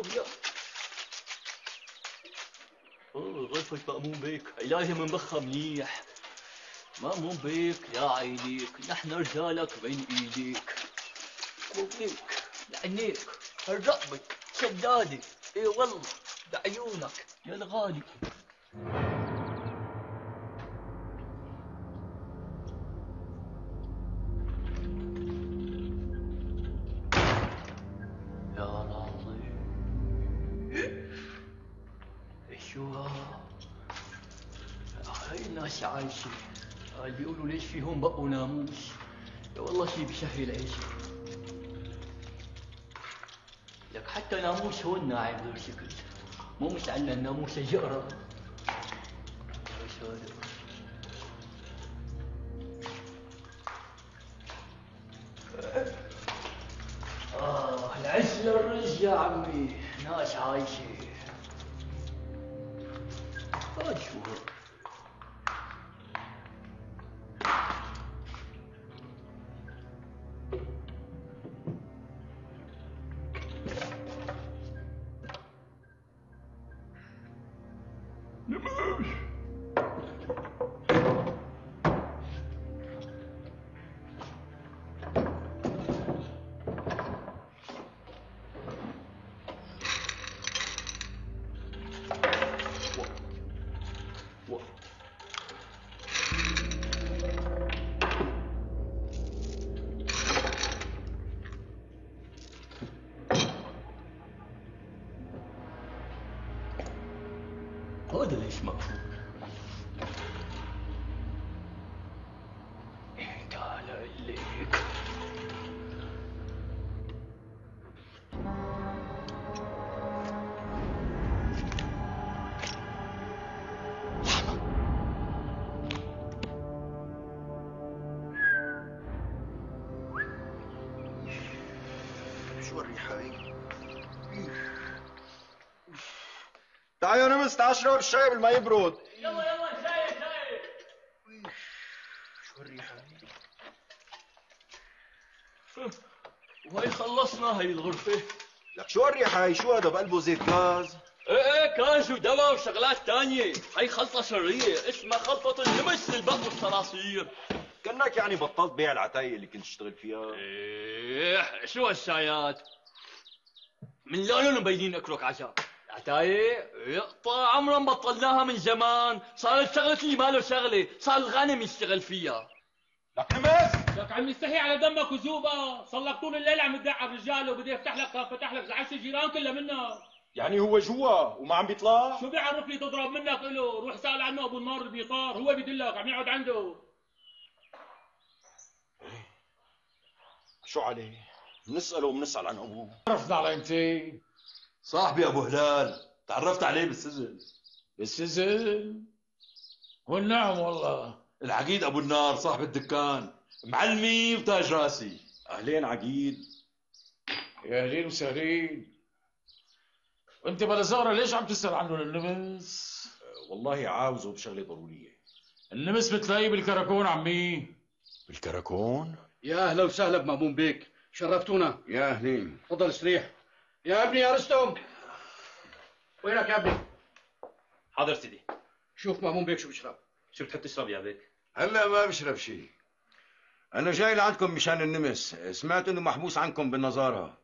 اخويا اوه غرفة مأمون بيك علاجها منبخة مليح مأمون بيك يا عينيك نحن رجالك بين ايديك وفيك لعينيك رقبك شدادي اي والله بعيونك يا الغالي هاي الناس عايشة هاي بيقولوا ليش فيهم بقوا ناموس؟ يا والله شي بسهل عيشي لك حتى ناموس هون ناعم غير شكل مو متعلم الناموس يقرأ. إيش هذا آه العز للرز يا عمي. ناس عايشة. هاد شو هذا ليش مقفول تعال ليك شو الريحة هي؟ تعال يا نمس تعال اشرب الشاي قبل ما يبرد يلا يلا شاي شاي شو الريحة هي؟ وهي خلصنا هي الغرفة لك شو الريحة هي؟ شو هذا بقلبه زيت غاز؟ إيه إيه كاش ودواء وشغلات تانية هي خلطة شرية اسمها خلطة النمس للبق والصراصير كأنك يعني بطلت بيع العتايق اللي كنت تشتغل فيها إيه شو هالشايات من لونهم مبينين اكلك عشاء عتاية يقطع عمرا بطلناها من زمان. صارت شغلة اللي ماله شغلة صار الغنم يشتغل فيها. لك نمس لك عم يستحي على دمك وزوبة. صار لك طول الليل عم تدعى رجاله وبده يفتح لك فتح لك زعلت الجيران كلها منك يعني هو جوا وما عم بيطلع؟ شو بيعرف لي تضرب منك له روح سأل عنه أبو النار البيطار. هو بيدلك عم يقعد عنده. شو عليه؟ بنسأله وبنسأل عن أبوه. عرفنا على انت صاحبي أبو هلال تعرفت عليه بالسجن؟ بالسجن؟ والنعم والله. العقيد أبو النار صاحب الدكان معلمي وتاج راسي. أهلين عقيد. يا اهلين وسهلين وأنت بلا زغرة ليش عم تسأل عنه للنمس؟ والله عاوزه بشغلة ضرورية. النمس بتلاقيه بالكراكون عمي. بالكراكون؟ يا أهلا وسهلا بمأمون بيك. شرفتونا. يا أهلين. تفضل استريح يا ابني يا رستم وينك يا ابني؟ حاضر سيدي. شوف مأمون بيك شو بيشرب. شو بتحب تشرب يا بيك؟ هلا ما بشرب شيء أنا جاي لعندكم مشان النمس. سمعت إنه محبوس عنكم بالنظارة.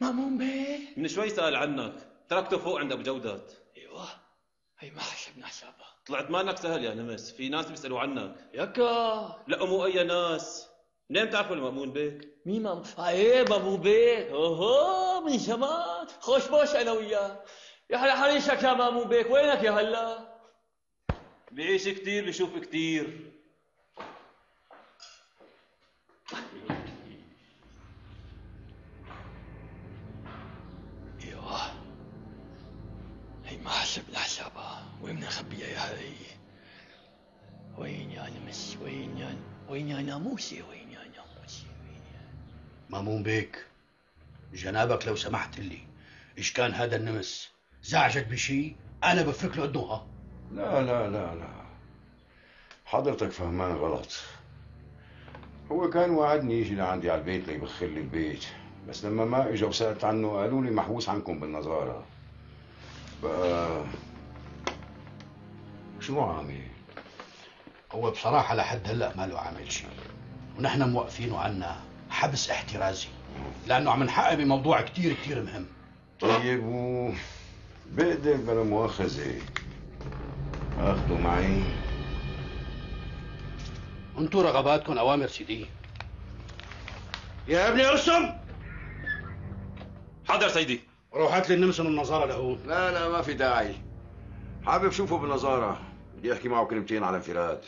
مأمون بيه من شوي سأل عنك. تركته فوق عند أبو جودات. أيوه. هي ما حسبنا حسابها طلعت مالك سهل يا نمس. في ناس بيسألوا عنك. يكا. لا مو أي ناس؟ منين بتعرفوا المأمون بيك؟ مين مام إيه مأمون بيك اوهو من زمان خوش بوش أنا وياه. يا حلا حريشك يا مأمون بيك وينك يا هلا؟ بيعيش كتير بيشوف كتير. أيوه. هي ما حسبنا حسابها وين بدنا نخبيها يا هي؟ وين يا نمس وين يا وين يا ناموسي وين يا ناموسي وين يا مأمون بيك. جنابك لو سمحت لي. إيش كان هذا النمس؟ زعجك بشي؟ أنا بفك له قدوها لا لا لا لا. حضرتك فهمان غلط. هو كان وعدني يجي لعندي على البيت ليبخر لي البيت. بس لما ما إجوا وسألت عنه قالوا لي محبوس عنكم بالنظارة. بقى شو عامل؟ هو بصراحة لحد هلأ ما له عامل شيء ونحن موقفينه عنا. حبس احترازي. لأنه عم نحقق بموضوع كتير كتير مهم. طيب و بقدر بلا مؤاخذة اخده معي. انتو رغباتكم أوامر سيدي. يا ابني ارسم. حاضر سيدي. روح هات لي النمس من النظارة لهون. لا لا ما في داعي. حابب شوفه بالنظارة. بدي أحكي معه كلمتين على انفراد.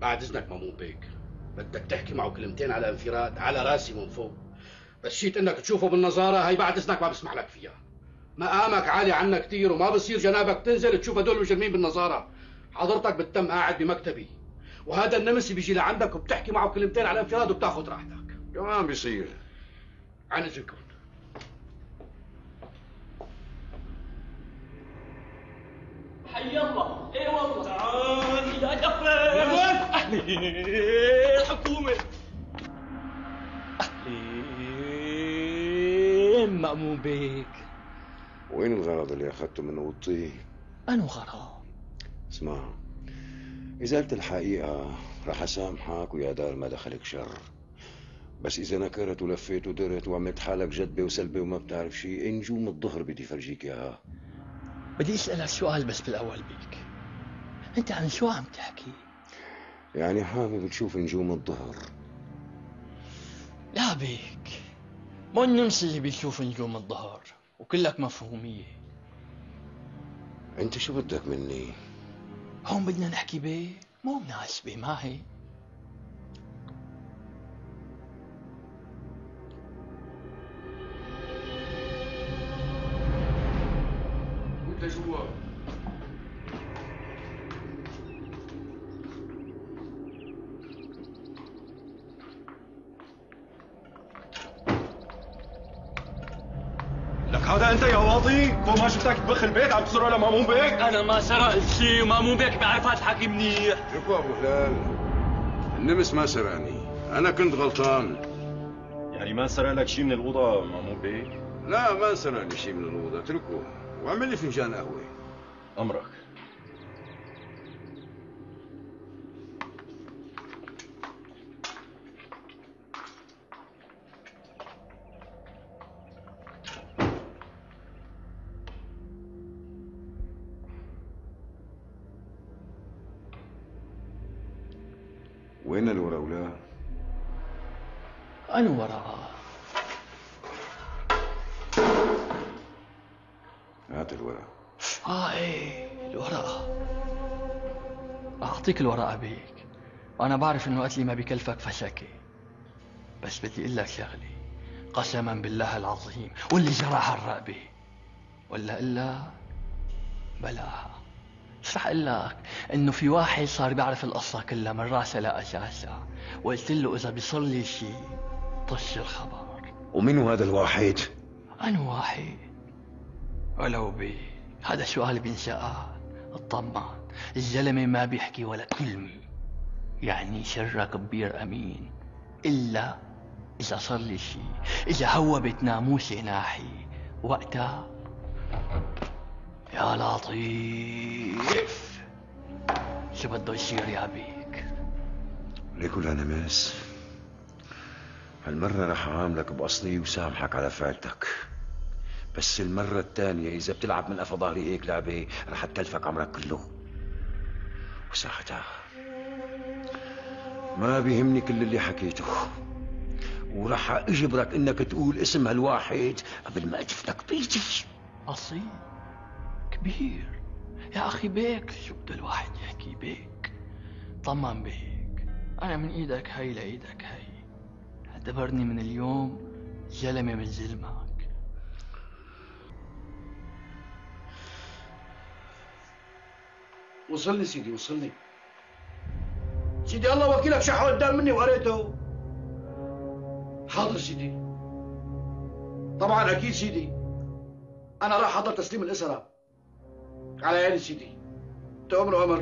بعد إذنك مامون بيك بدك تحكي معه كلمتين على انفراد على راسي من فوق. بس شيت إنك تشوفه بالنظارة هي بعد إذنك ما بسمح لك فيها. مقامك عالي عنا كتير وما بصير جنابك تنزل تشوف هدول مجرمين بالنظارة. حضرتك بالتم قاعد بمكتبي. وهذا النمسي بيجي لعندك وبتحكي معه كلمتين على انفراد وبتاخذ راحتك. كمان بيصير؟ عن إذنكم. حي الله اي والله تعال يا جفر اهلين حكومه اهلين مأمون بيك. وين الغرض اللي أخذته من اوضتي؟ أنو غرام اسمع إذا قلت الحقيقة رح أسامحك ويا دار ما دخلك شر. بس إذا نكرت ولفيت ودرت وعملت حالك جدبة وسلبة وما بتعرف شيء نجوم الظهر بدي فرجيك إياها. بدي اسالك سؤال بس بالأول بيك. أنت عن شو عم تحكي؟ يعني حابب تشوف نجوم الظهر. لا بيك. مو النمس اللي بيشوف نجوم الظهر وكلك مفهومية. أنت شو بدك مني؟ هون بدنا نحكي بيه مو مناسبة ما هي هذا أنت يا واطي فوق ما شفتك تبخ البيت عم تسرق لمامون بيك؟ أنا ما سرقت شيء ومامون بيك بيعرف الحكي منيح. شوفوا أبو هلال؟ النمس ما سرقني. أنا كنت غلطان. يعني ما سرق لك شيء من الأوضة مامون بيك؟ لا ما سرقني شيء من الأوضة. اتركه واعمل لي فنجان قهوة. أمرك. وين الوراولا؟ أنا وراها هات الورا. آه إيه الورقة راح أعطيك الورقة بيك وأنا بعرف إنه قتلي ما بكلفك فشكي. بس بدي أقول لك شغلة. قسما بالله العظيم. واللي جرح الرقبة ولا إلا بلاها. رح أقول لك إنه في واحد صار بيعرف القصة كلها من راسها لأساسها وقلت له إذا بيصير لي شيء طش الخبر. ومين هذا الواحد؟ أنا واحد. ولو بي. هذا سؤال بينسأل اطمن الزلمة ما بيحكي ولا كلمة. يعني سرك كبير أمين. إلا إذا صار لي شيء إذا هوبت ناموسي ناحي وقتها يا لطيف. شو بده يصير يا بيك ليكو نمس هالمرة رح أعاملك بأصلي وسامحك على فعلتك. بس المرة الثانية إذا بتلعب من قفا ظهري هيك لعبة رح أتلفك عمرك كله. وساعتها ما بيهمني كل اللي حكيته. ورح أجبرك إنك تقول اسم هالواحد قبل ما أجفتك. بيتي أصيل. كبير. يا أخي بيك شو بده الواحد يحكي بيك؟ طمن بيك. أنا من إيدك هي لإيدك هي اعتبرني من اليوم زلمة من زلمك وصلني سيدي وصلني. سيدي الله وكيلك شح قدام مني وقريته. حاضر سيدي. طبعا أكيد سيدي. أنا راح أحضر تسليم الإسرة. على عيني سيدي. تؤمر وأمر.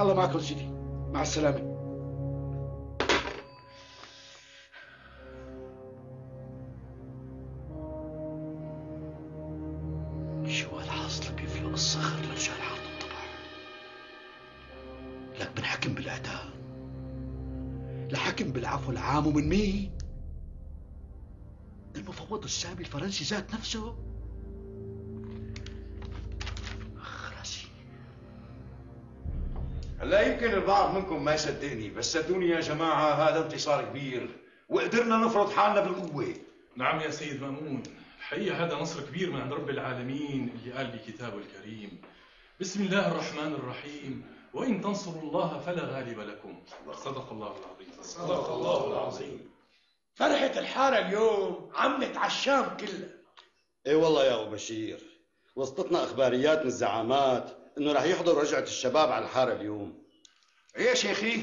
الله معكم سيدي. مع السلامة. شو الحاصل بيفلق الصخر لرجال شال حارة الطبع؟ لك بنحكم بالإعدام لحكم بالعفو العام ومن مين المفوض السامي الفرنسي ذات نفسه يمكن البعض منكم ما يصدقني بس صدقوني يا جماعة هذا انتصار كبير وقدرنا نفرض حالنا بالقوة. نعم يا سيد مامون الحقيقة هذا نصر كبير من عند رب العالمين اللي قال بكتابه الكريم. بسم الله الرحمن الرحيم وإن تنصروا الله فلا غالب لكم. صدق الله العظيم. صدق الله العظيم. فرحة الحارة اليوم عمت على الشام كلها إيه والله يا أبو بشير وصلتنا إخباريات من الزعامات إنه رح يحضروا رجعة الشباب على الحارة اليوم. يا شيخي.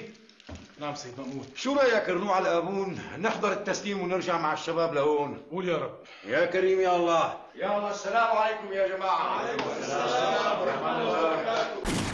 نعم سيد مأمون. شو رأيك نروح على الابون نحضر التسليم ونرجع مع الشباب لهون. قول يا رب. يا كريم يا الله. يا الله السلام عليكم يا جماعة. عليكم السلام ورحمة الله وبركاته.